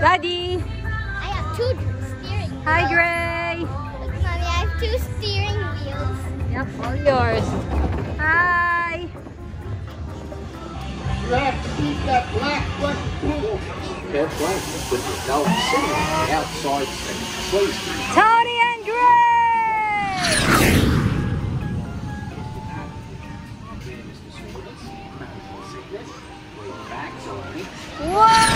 Buddy. I have two steering wheels. Hi, Grey. Look, Mommy, I have two steering wheels. Yep, all yours. Hi. You have to keep that black one cool. Fair play. But no, sitting on the outside thing. Please. Toni and Grey. Whoa.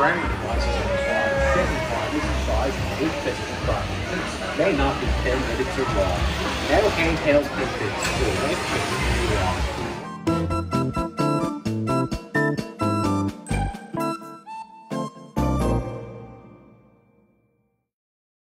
Restraining devices on the fly, fibers in size and physical properties may not be permitted to ride. No handheld can fit to a